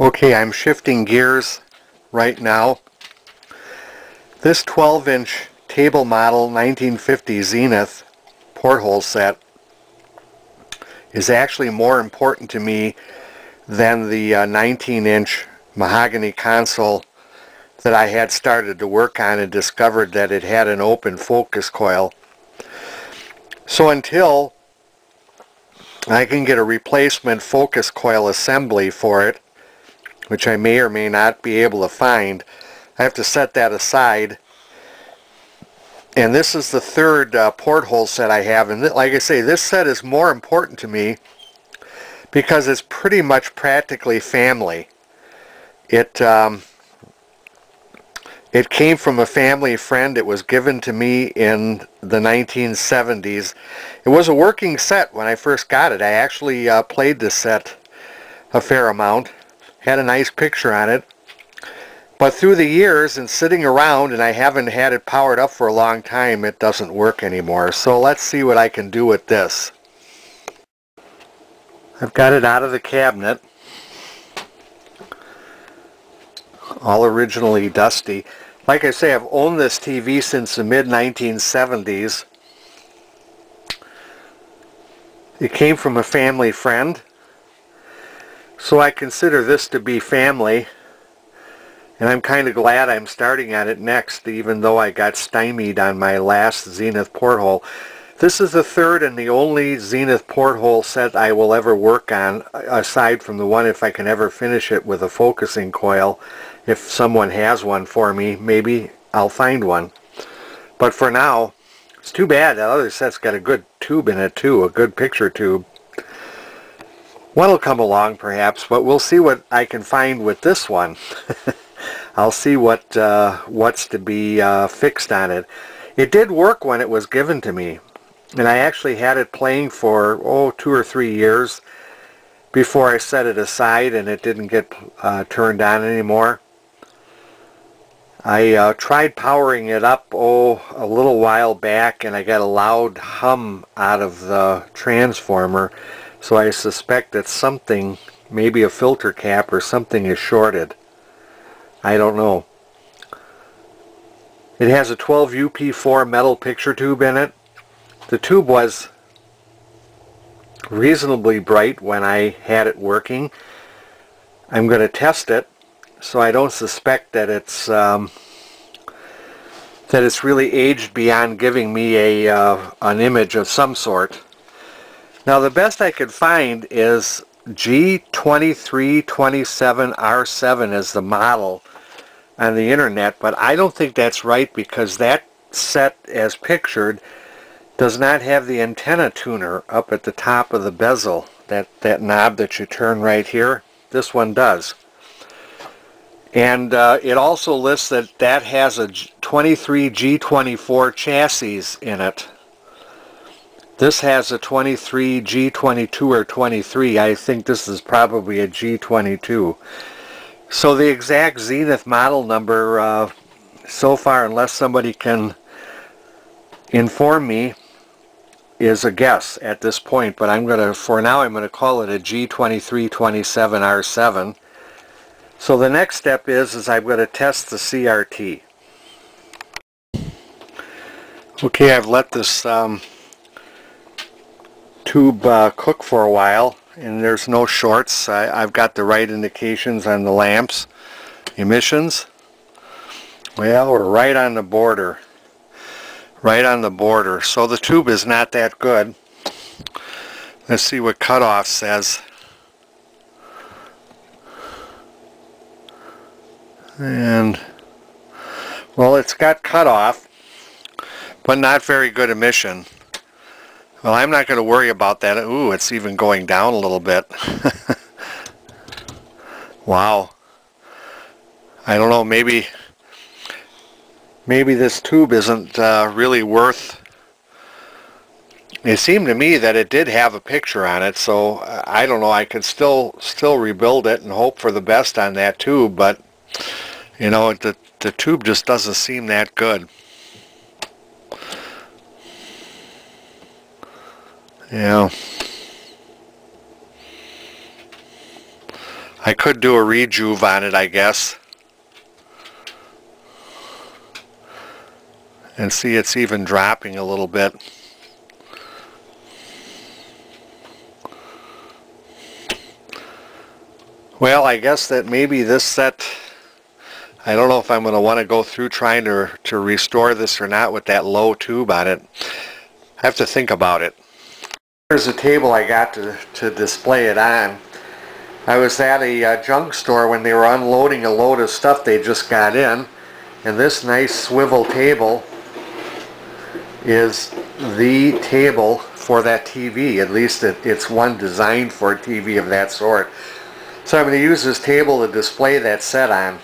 Okay, I'm shifting gears right now. This 12 inch table model 1950 Zenith porthole set is actually more important to me than the uh, 19 inch mahogany console that I had started to work on and discovered that it had an open focus coil. So until I can get a replacement focus coil assembly for it, which I may or may not be able to find. I have to set that aside. And this is the third uh, porthole set I have. And like I say, this set is more important to me because it's pretty much practically family. It um, it came from a family friend. It was given to me in the 1970s. It was a working set when I first got it. I actually uh, played this set a fair amount had a nice picture on it. But through the years and sitting around, and I haven't had it powered up for a long time, it doesn't work anymore. So let's see what I can do with this. I've got it out of the cabinet. All originally dusty. Like I say, I've owned this TV since the mid-1970s. It came from a family friend. So I consider this to be family and I'm kind of glad I'm starting on it next even though I got stymied on my last Zenith porthole. This is the third and the only Zenith porthole set I will ever work on aside from the one if I can ever finish it with a focusing coil. If someone has one for me maybe I'll find one. But for now it's too bad that other set's got a good tube in it too, a good picture tube. One will come along perhaps, but we'll see what I can find with this one. I'll see what uh, what's to be uh, fixed on it. It did work when it was given to me, and I actually had it playing for oh two or three years before I set it aside and it didn't get uh, turned on anymore. I uh, tried powering it up oh a little while back and I got a loud hum out of the transformer so I suspect that something, maybe a filter cap or something is shorted. I don't know. It has a 12 UP4 metal picture tube in it. The tube was reasonably bright when I had it working. I'm going to test it so I don't suspect that it's um, that it's really aged beyond giving me a uh, an image of some sort. Now the best I could find is G2327R7 as the model on the internet, but I don't think that's right because that set as pictured does not have the antenna tuner up at the top of the bezel, that, that knob that you turn right here. This one does. And uh, it also lists that that has a 23G24 chassis in it. This has a 23 G22 or 23. I think this is probably a G22. So the exact Zenith model number uh, so far, unless somebody can inform me, is a guess at this point. But I'm going to, for now, I'm going to call it a G2327R7. So the next step is, is I'm going to test the CRT. Okay, I've let this um, tube uh, cook for a while and there's no shorts. I, have got the right indications on the lamps. Emissions, well we're right on the border. Right on the border. So the tube is not that good. Let's see what cutoff says. And well it's got cutoff but not very good emission. Well, I'm not going to worry about that. Ooh, it's even going down a little bit. wow. I don't know, maybe maybe this tube isn't uh, really worth it seemed to me that it did have a picture on it so I don't know I could still still rebuild it and hope for the best on that tube but you know the the tube just doesn't seem that good Yeah. I could do a rejuve on it, I guess. And see it's even dropping a little bit. Well, I guess that maybe this set, I don't know if I'm going to want to go through trying to, to restore this or not with that low tube on it. I have to think about it. Here's a table I got to, to display it on. I was at a uh, junk store when they were unloading a load of stuff they just got in. And this nice swivel table is the table for that TV. At least it, it's one designed for a TV of that sort. So I'm going to use this table to display that set on.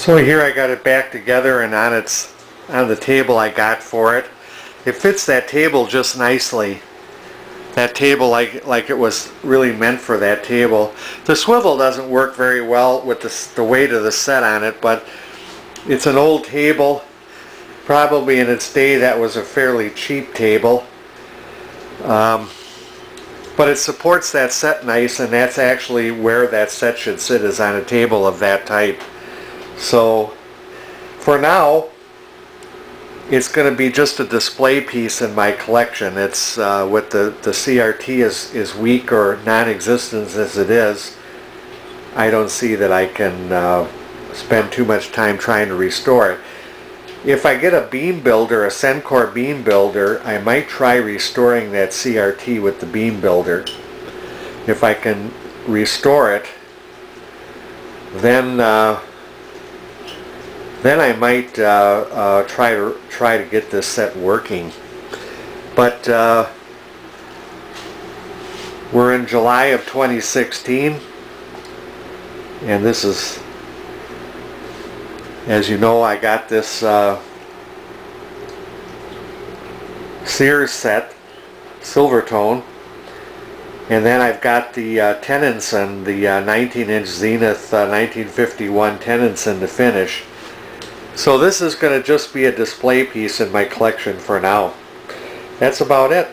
So here I got it back together and on its on the table I got for it. It fits that table just nicely. That table like like it was really meant for that table. The swivel doesn't work very well with the, the weight of the set on it, but it's an old table probably in its day that was a fairly cheap table. Um, but it supports that set nice and that's actually where that set should sit is on a table of that type. So for now it's going to be just a display piece in my collection. It's uh, with the, the CRT is, is weak or non-existent as it is. I don't see that I can uh, spend too much time trying to restore it. If I get a beam builder, a Sencore beam builder, I might try restoring that CRT with the beam builder. If I can restore it, then uh, then I might uh, uh, try to try to get this set working. But uh, we're in July of 2016, and this is as you know, I got this uh, Sears set, Silvertone, and then I've got the uh, Tennenson, the 19-inch uh, Zenith 1951 uh, Tennenson to finish. So this is going to just be a display piece in my collection for now. That's about it.